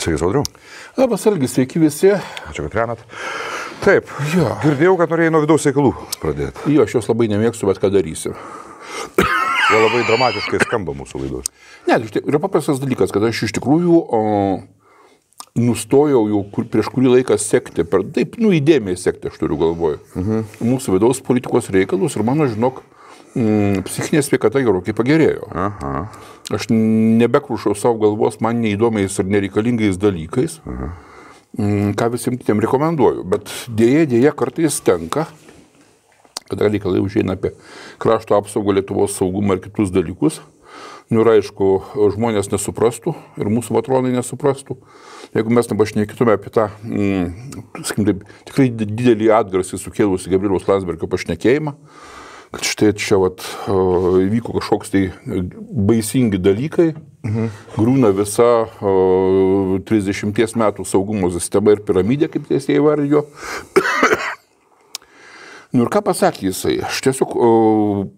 Sveiki, Saudriu. Labas, Algis, sveiki visi. Ačiū, kad remat. Taip, Jo. girdėjau, kad norėjai nuo vidaus reikalų pradėti. Jo, aš jos labai nemėgstu, bet ką darysiu. Jie labai dramatiškai skamba mūsų laidos. Ne, tai yra paprastas dalykas, kad aš iš tikrųjų o, nustojau jau kur, prieš kurį laiką sekti, per, taip, nu, įdėmiai sekti, aš turiu galvoj, mhm. mūsų vidaus politikos reikalus ir mano, žinok, mm, psichinė sveikata gerokai pagerėjo. Aha. Aš nebekrušau savo galvos man neįdomiais ir nereikalingais dalykais, mm, ką visiems kitiems rekomenduoju. Bet dėje, dėje kartais tenka, kada reikalai užeina apie krašto apsaugą, Lietuvos saugumą ir kitus dalykus. Nu ir aišku, žmonės nesuprastų ir mūsų patronai nesuprastų. Jeigu mes nepašnekėtume apie tą, mm, sakykim, taip, tikrai didelį atgarsį sukėlusi Gabrieliaus Landsbergio pašnekėjimą, kad štai čia vat, įvyko kažkoks tai baisingi dalykai, mhm. grūna visa o, 30 metų saugumo sistema ir piramidė, kaip tiesiai įvardijo. nu ir ką pasakė jisai? Aš tiesiog o,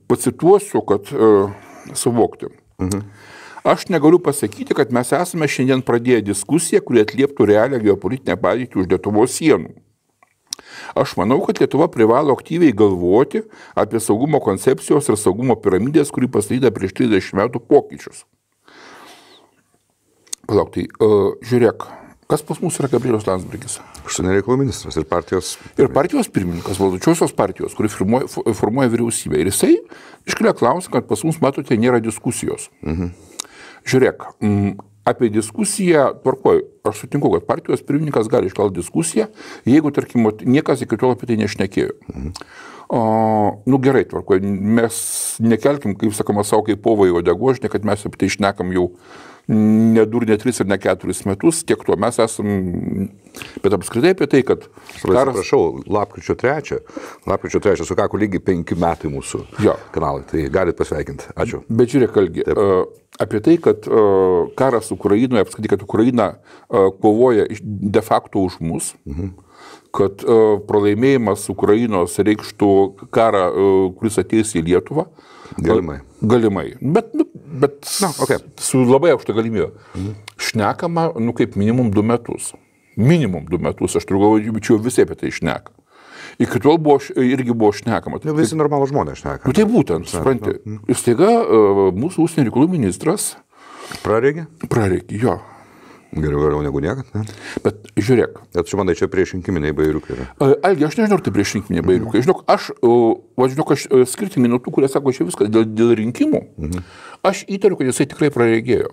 pacituosiu, kad o, suvokti. Mhm. Aš negaliu pasakyti, kad mes esame šiandien pradėję diskusiją, kuri atlieptų realią geopolitinę padėtį už Lietuvos sienų. Aš manau, kad Lietuva privalo aktyviai galvoti apie saugumo koncepcijos ir saugumo piramidės, kuri pastatyta prieš 30 metų pokyčius. Palauk, tai uh, žiūrėk, kas pas mus yra Gabrielius Landsbergis? Užsienio reikalų ministras ir partijos. Ir partijos pirmininkas, valdančiosios partijos, kuri formuoja, fo- formuoja vyriausybę. Ir jisai iškelia klausimą, kad pas mus, matote, nėra diskusijos. Mhm. Žiūrėk, apie diskusiją, tvarkoj, aš sutinku, kad partijos pirmininkas gali iškelti diskusiją, jeigu, tarkim, niekas iki tol apie tai nešnekėjo. Mhm. O, nu gerai, tvarkoj, mes nekelkim, kaip sakoma, savo kaip povai odegožnė, kad mes apie tai išnekam jau ne du, ne tris ir ne keturis metus, tiek to mes esam, bet apskritai apie tai, kad karas Prašau, lapkričio 3. Lapkričio 3 sukako lygiai 5 metai mūsų Jo. kanalai. Tai galite pasveikinti. Ačiū. Bet žiūrėk, Algi, uh, apie tai, kad uh, karas Ukrainoje, apskritai, kad Ukraina uh, kovoja de facto už mus, mhm. kad uh, pralaimėjimas Ukrainos reikštų karą, uh, kuris ateis į Lietuvą. Galimai. Galimai. Bet, nu, bet Na, okei. su labai aukšta galimybė. Mhm. Šnekama, nu, kaip minimum du metus. Minimum du metus, aš turiu galvoje, čia jau visi apie tai šneka. Iki tol buvo, irgi buvo šnekama. Nu, visi normalų žmonės šneka. Nu, tai būtent, supranti. Ir staiga uh, mūsų užsienio reikalų ministras Praregė? prareikė jo. Geriau, geriau negu niekad. Ne? Bet žiūrėk, Bet čia manai, čia prieš rinkiminiai bairiukai yra. Algi, aš nežinau, ar tai prieš rinkiminė bairiukai. Žinok, aš, va, žinok, aš uh, skirtingai nuo tų, kurie sako, čia viskas dėl, dėl rinkimų, aš įtariu, kad jisai tikrai praregėjo.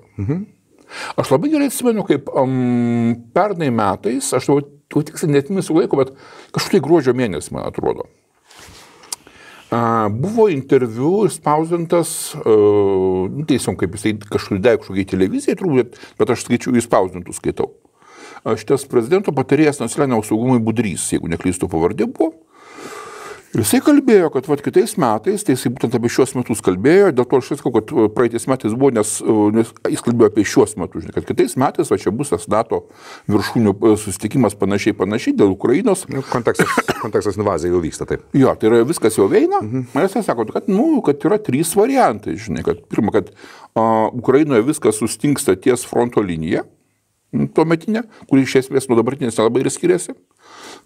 Aš labai gerai atsimenu, kaip um, pernai metais, aš jau, tiksliai net nesu laiko, bet kažkaip gruodžio mėnesį, man atrodo. Buvo interviu išspausdintas, uh, nu, teisim, kaip jisai kažkur dėjo kažkokiai televizijai, turbūt, bet aš skaičiu, įspausdintų skaitau. Šitas prezidento patarėjas nacionaliniam saugumui Budrys, jeigu neklystu pavardė buvo. Ir jisai kalbėjo, kad vat, kitais metais, tai jisai būtent apie šiuos metus kalbėjo, dėl to aš sakau, kad e, praeitais metais buvo, nes, e, nes jis kalbėjo apie šiuos metus, žinai, kad kitais metais, va čia bus tas NATO viršūnių e, susitikimas panašiai, panašiai dėl Ukrainos. Nu, kontekstas, kontekstas invazija jau vyksta taip. Jo, tai yra viskas jau eina. Mhm. Jisai sako, kad, nu, kad yra trys variantai, žinai, kad pirma, kad a, Ukrainoje viskas sustingsta ties fronto linija, tuometinė, kuri iš esmės nuo dabartinės nelabai ir skiriasi,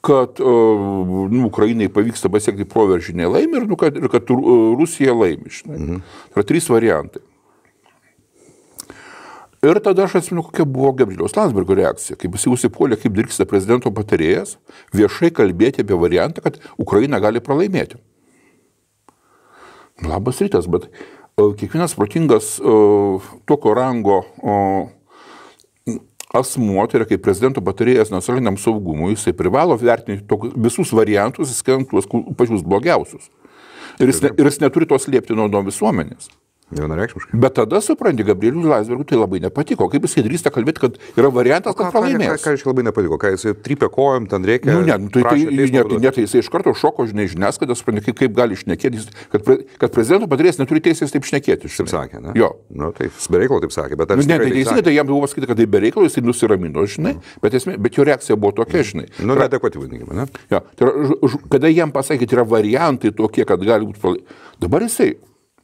kad nu, Ukrainai pavyksta pasiekti proveržinę laimę ir, nu, kad, ir kad Ru- Rusija laimi. Žinai. Mhm. Tai yra trys variantai. Ir tada aš atsimenu, kokia buvo Gabrieliaus Landsbergo reakcija, kaip jis užsipuolė, kaip dirbsite prezidento patarėjas, viešai kalbėti apie variantą, kad Ukraina gali pralaimėti. Labas rytas, bet o, kiekvienas protingas o, tokio rango o, asmuo, tai yra kaip prezidento patarėjas nacionaliniam saugumui, jisai privalo vertinti tokius- visus variantus, įskaitant tuos pačius blogiausius. Ir jis, ne, ir jis neturi to slėpti nuo visuomenės. Vienareikšmiškai. Bet tada, supranti, Gabrieliui Landsbergui tai labai nepatiko. Kaip jisai drįsta kalbėti, kad yra variantas, kad pralaimės. ką iš labai nepatiko, ką jis trypė kojom, ten reikia. Nu, ne, nu, tai, tai, prašė ne, teismo tai, ne, tai jisai iš karto šoko, žinai, žiniasklaidą, supranti, kaip, kaip gali išnekėti, kad, pre, kad prezidento patarėjas neturi teisės taip šnekėti. Taip sakė, ne? Jo. Nu, tai jis be reikalo taip sakė, bet ar Nu, ne, tai taip teisingai, tai jam buvo pasakyta, kad tai be reikalo jisai nusiramino, žinai, bet, esmė, bet jo reakcija buvo tokia, žinai. Nu, neadekvati vadinkime, ne? Jo, tai yra, kada jam pasakė, tai yra variantai tokie, kad gali būti. Dabar jisai,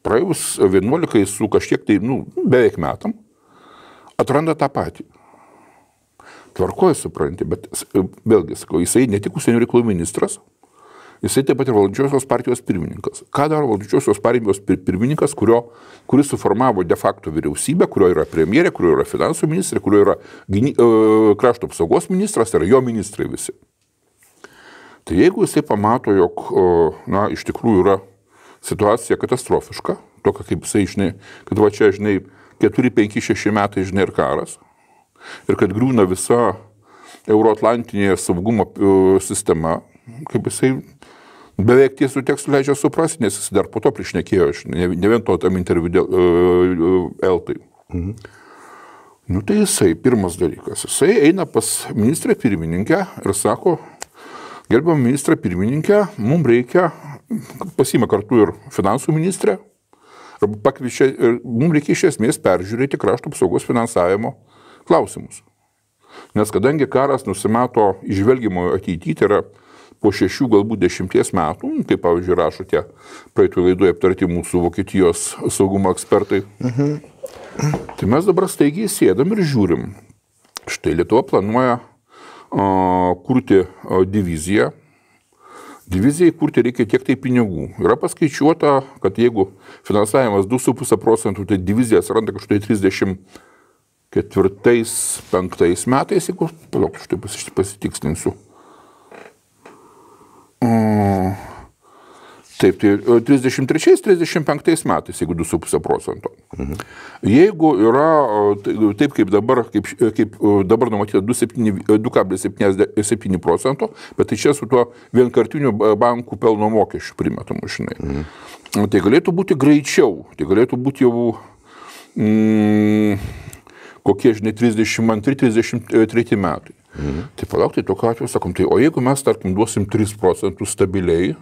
praėjus 11 su kažkiek tai, nu, beveik metam, atranda tą patį. Tvarkoju, supranti, bet e, vėlgi, sakau, jisai ne tik užsienio reikalų ministras, jisai taip pat ir valdančiosios partijos pirmininkas. Ką daro valdančiosios partijos pirmininkas, kurio, kuris suformavo de facto vyriausybę, kurio yra premjerė, kurio yra finansų ministrė, kurio yra gyny, uh, krašto apsaugos ministras, tai yra jo ministrai visi. Tai jeigu jisai pamato, jog, uh, na, iš tikrųjų yra situacija katastrofiška, tokia kaip jisai, žinai, kad va čia, žinai, 4, 5, 6 metai, žinai, ir karas, ir kad griūna visa Euroatlantinė saugumo e, sistema, kaip jisai beveik tiesų tekstų leidžia suprasti, nes jis dar po to priešnekėjo, ne, ne vien to tam interviu dėl uh, Eltai. Mhm. Nu tai jisai, pirmas dalykas, jisai eina pas ministrę pirmininkę ir sako, gerbiam ministrą pirmininkę, mums reikia, pasima kartu ir finansų ministrę, pakviečia, mums reikia iš esmės peržiūrėti krašto apsaugos finansavimo klausimus. Nes kadangi karas nusimato išvelgimo ateityje, tai yra po šešių, galbūt dešimties metų, kaip pavyzdžiui rašo tie praeitų laidų aptarti mūsų Vokietijos saugumo ekspertai, mhm. tai mes dabar staigiai sėdam ir žiūrim. Štai Lietuva planuoja kurti diviziją. Divizijai kurti reikia tiek tai pinigų. Yra paskaičiuota, kad jeigu finansavimas 2,5 procentų, tai divizija atsiranda kažkur 30 ketvirtais, penktais metais, jeigu, palauk, aš tai pasitikslinsiu. Taip, tai 33-35 metais, jeigu 2,5 procento. Mhm. Jeigu yra tai, taip, kaip dabar, kaip, kaip dabar numatyta 2,77 procento, bet tai čia su tuo vienkartiniu bankų pelno mokesčiu primetamu, žinai. Mhm. Tai galėtų būti greičiau, tai galėtų būti jau... Mm, kokie, žinai, 32-33 metai. Mhm. Tai palauk, tai tokiu atveju sakom, tai o jeigu mes, tarkim, duosim 3 procentus stabiliai,